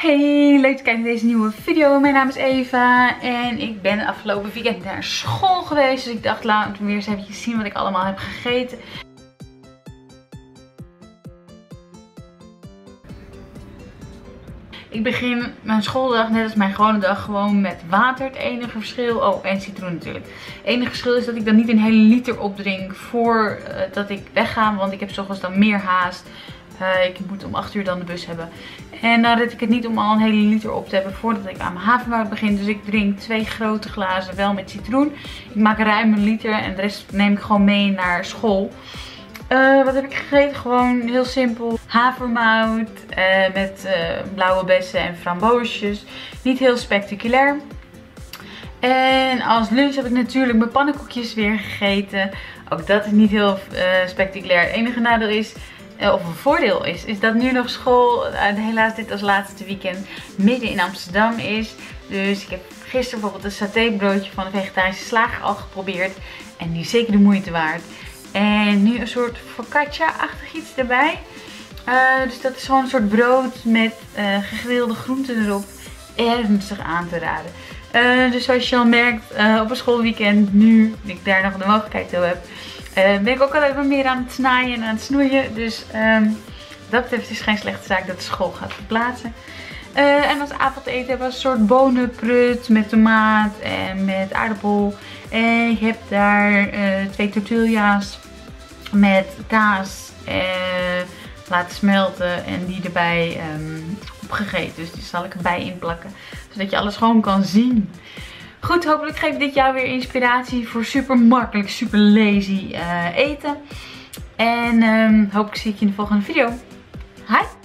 Hey, leuk te kijken naar deze nieuwe video. Mijn naam is Eva en ik ben afgelopen weekend naar school geweest. Dus ik dacht, laat me weer eens even zien wat ik allemaal heb gegeten. Ik begin mijn schooldag net als mijn gewone dag gewoon met water. Het enige verschil, oh en citroen natuurlijk. Het enige verschil is dat ik dan niet een hele liter opdrink voordat dat ik wegga. Want ik heb soms dan meer haast. Uh, ik moet om 8 uur dan de bus hebben. En dan red ik het niet om al een hele liter op te hebben voordat ik aan mijn havermout begin. Dus ik drink twee grote glazen wel met citroen. Ik maak ruim een liter en de rest neem ik gewoon mee naar school. Uh, wat heb ik gegeten? Gewoon heel simpel. Havermout uh, met blauwe bessen en framboosjes. Niet heel spectaculair. En als lunch heb ik natuurlijk mijn pannenkoekjes weer gegeten. Ook dat is niet heel spectaculair. Het enige nadeel is eh, of een voordeel is, is dat nu nog school, uh, helaas dit als laatste weekend, midden in Amsterdam is. Dus ik heb gisteren bijvoorbeeld een satébroodje van de vegetarische slager al geprobeerd. En die is zeker de moeite waard. En nu een soort focaccia-achtig iets erbij. Uh, dus dat is gewoon een soort brood met gegrilde groenten erop. Ernstig aan te raden. dus zoals je al merkt, op een schoolweekend, nu ik daar nog de mogelijkheid toe heb, uh, ben ik ook al even meer aan het snijden en aan het snoeien. Dus um, dat betreft is het geen slechte zaak dat de school gaat verplaatsen. Uh, en als avondeten hebben we een soort bonenprut met tomaat en met aardappel. En ik heb daar uh, twee tortilla's met kaas laten smelten en die erbij um, opgegeten. Dus die zal ik erbij inplakken. Zodat je alles gewoon kan zien. Goed, hopelijk geeft dit jou weer inspiratie voor super makkelijk, super lazy uh, eten. En um, hopelijk zie ik je in de volgende video. Hi!